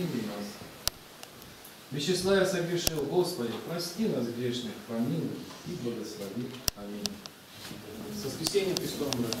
Помилуй нас. Вячеслав согрешил, Господи, прости нас грешных, помилуй и благослови. Аминь. С воскресением Христом, брат.